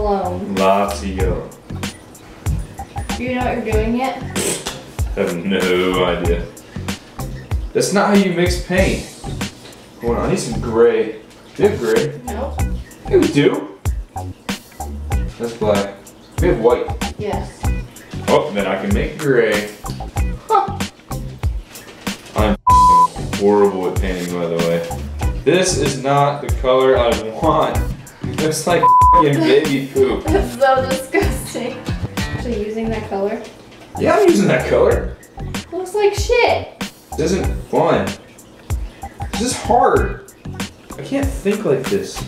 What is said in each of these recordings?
alone. Lots of yellow. Do you know what you're doing yet? I have no idea. That's not how you mix paint. Hold on, I need some gray. Do you have gray? No. Yeah, we do. That's black. We have white. Yes. Oh, then I can make gray. Huh. I'm horrible at painting, by the way. This is not the color I want. It looks like baby poop. That's so disgusting. Actually using that color. Yeah, I'm using that color. Looks like shit. This isn't fun. This is hard. I can't think like this.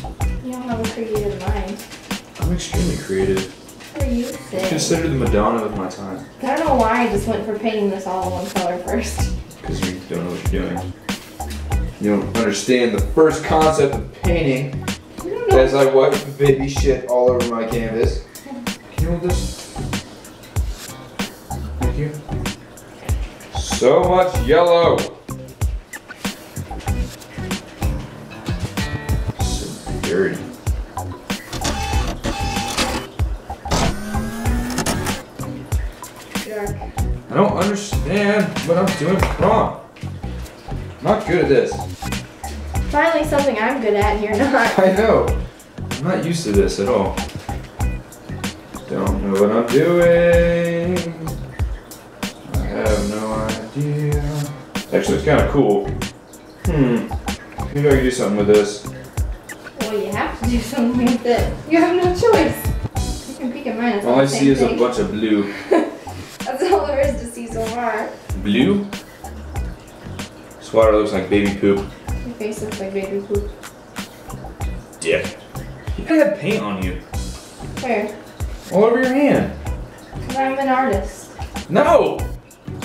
You don't have a creative mind. I'm extremely creative. What are you saying? Consider the Madonna of my time. I don't know why I just went for painting this all in one color first. Because you don't know what you're doing. You don't understand the first concept of painting I don't know. As I wipe baby shit all over my canvas. Can you hold this? Thank you. So much yellow. So dirty. Dark. I don't understand what I'm doing wrong. I'm not good at this. Finally something I'm good at and you're not. I know. I'm not used to this at all. Don't know what I'm doing. I have no idea. Actually, it's kind of cool. Hmm. Maybe I can do something with this. Well, you have to do something with it. You have no choice. You can peek at mine. It's All I see is a bunch of blue. That's all there is to see so far. Blue? This water looks like baby poop. Face looks like baby poop. Yeah. You gotta have paint on you. Where? All over your hand. Because I'm an artist. No!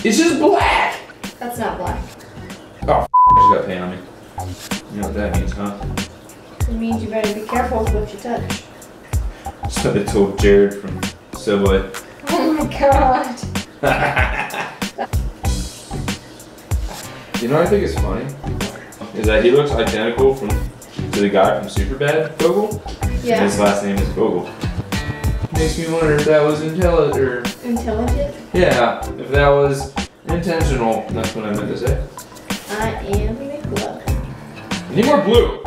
It's just black! That's not black. Oh, just got paint on me. You know what that means, huh? It means you better be careful with what you touch. What I told Jared from Subway. Oh my god. You know what I think is funny? Is that he looks identical from to the guy from Superbad, Fogell. Yeah. His last name is Fogle. Makes me wonder if that was intelligent or Intelligent. yeah, if that was intentional. That's what I meant to say. I am McLovin. Need more blue.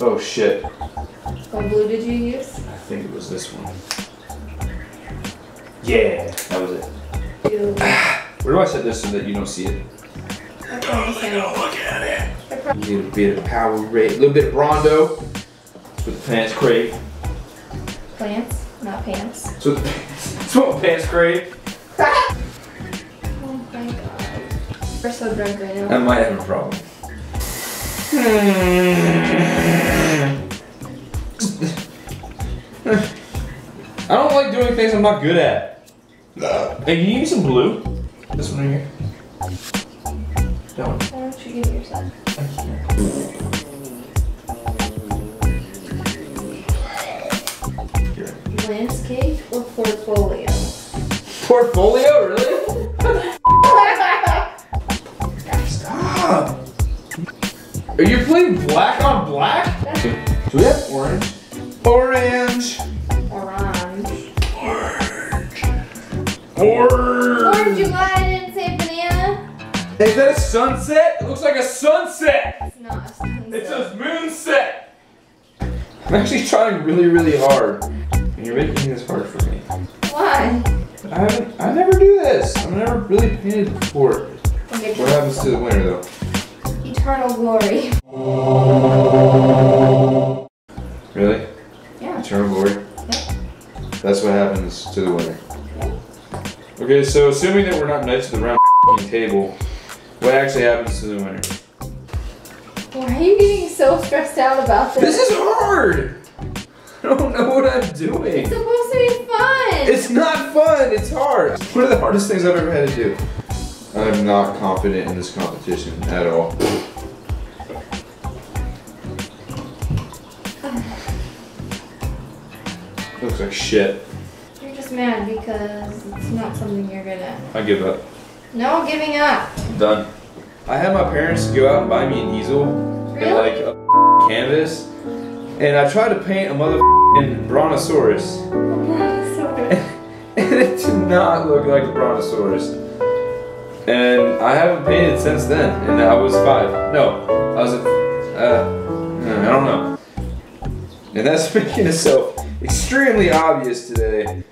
Oh shit! What blue did you use? I think it was this one. Yeah, that was it. Blue. Where do I set this so that you don't see it? I promise I don't. Look at it. I pro- A little bit of Powerade, a little bit of Brawndo. That's what the pants crave. Plants, not pants. That's what, the, that's what pants crave. Oh my god. We're so drunk right now. I might have a problem. I don't like doing things I'm not good at. Hey, can you use some blue? This one right here. That one. Why don't you give it yourself? Here. Landscape or portfolio? Portfolio, really? Stop! Are you playing black on black? Do we have orange? Orange! Orange. Orange! Orange, you lied, Is that a sunset? It looks like a sunset! It's not a sunset. It says moonset! I'm actually trying really, really hard. And you're making this hard for me. Why? I haven't, I never do this. I've never really painted before. Okay, What happens to the winner though? Eternal glory. Really? Yeah. Eternal glory? Yep. That's what happens to the winner. Okay, so assuming that we're not knights of the round table, what actually happens to the winner? Why are you getting so stressed out about this? This is hard! I don't know what I'm doing. It's supposed to be fun. It's not fun, it's hard. It's one of the hardest things I've ever had to do. I'm not confident in this competition at all. Looks like shit. You're just mad because it's not something you're good at. I give up. No giving up. Done. I had my parents go out and buy me an easel and like a canvas, and I tried to paint a mother f***ing brontosaurus. and it did not look like a brontosaurus. And I haven't painted since then, and I was five. No, I was, uh, I don't know. And that's making itself extremely obvious today.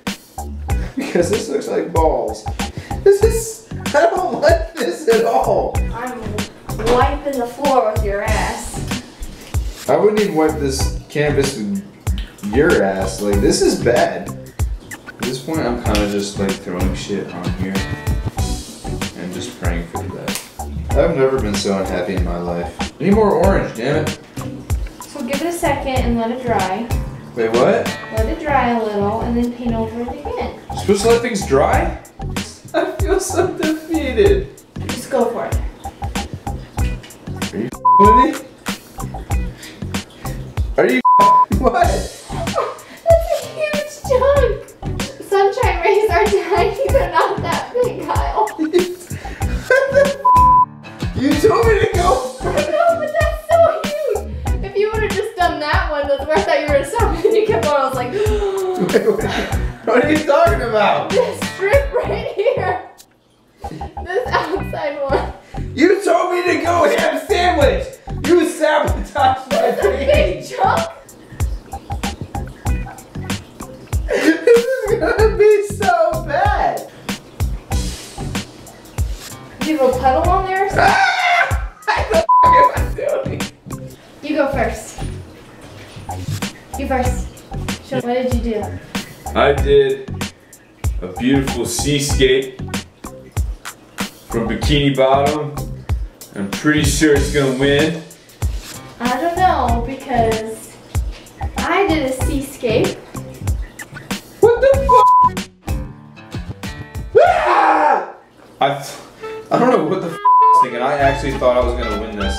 Because this looks like balls. This is, I don't like this at all. I'm wiping the floor with your ass. I wouldn't even wipe this canvas with your ass. Like, this is bad. At this point, I'm kind of just like throwing shit on here and just praying for the best. I've never been so unhappy in my life. Need more orange, damn it. So give it a second and let it dry. Wait, what? Let it dry a little and then paint over it again. Supposed to let things dry? I feel so defeated. Just go for it. Are you with me? Are you what? That's a huge chunk. Sunshine rays are tiny. They're not that big, Kyle. you told me to go. I know, but that's so huge. If you would have just done that one, that's where I thought you were gonna stop and you kept going. I was like, Wait, what, what are you talking about? this strip right here. This one. You told me to go ham sandwich. You sabotaged my That's a big page. chunk. this is gonna be so bad. Do you have a puddle on there? or something? Ah! What f- am I doing? You go first. You first. Show what did you do? I did a beautiful seascape from Bikini Bottom. I'm pretty sure it's gonna win. I don't know because I did a seascape. What the f? Ah! I, I don't know what the f I was thinking. I actually thought I was gonna win this.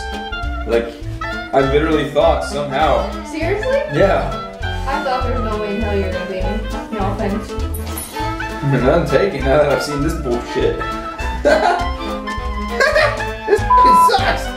Like, I literally thought somehow. Seriously? Yeah. I thought there was no way in hell you were gonna beat me. No offense. None taken now that I've seen this bullshit. this fucking sucks.